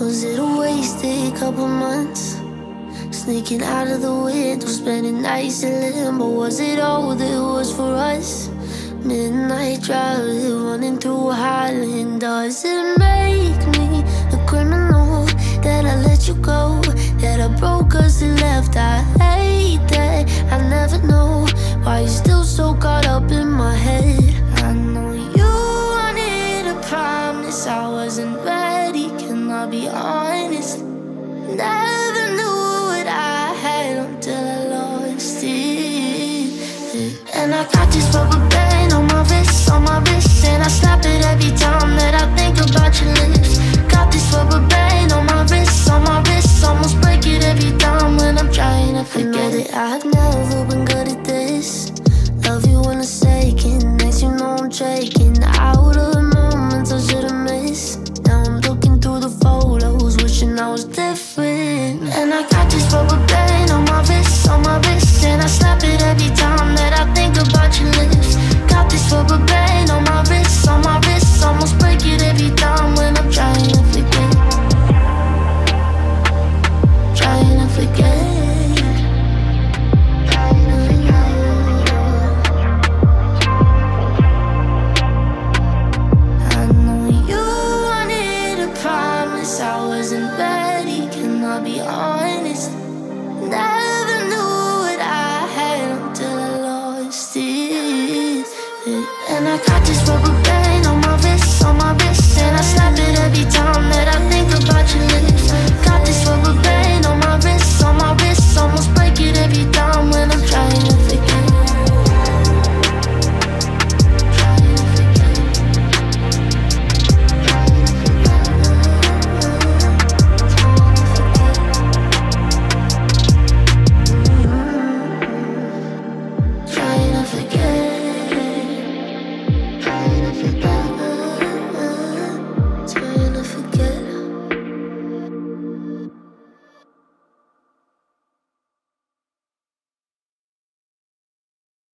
Was it a wasted couple months? Sneaking out of the window, spending nights in limbo. Was it all there was for us? Midnight driving, running through Highland. Does it make me a criminal that I let you go? That I broke us and left. I hate that I never know why you're still so caught up in my head. I know you wanted a promise, I wasn't ready. Can I be honest? Never knew what I had until I lost it. And I got this rubber band on my wrist, on my wrist, and I snap it every time that I think about your lips. Got this rubber band on my wrist, on my wrist, almost break it every time when I'm trying to forget it. I've never been I wasn't ready. Can I be honest? Never knew what I had until I lost it. And I got this rubber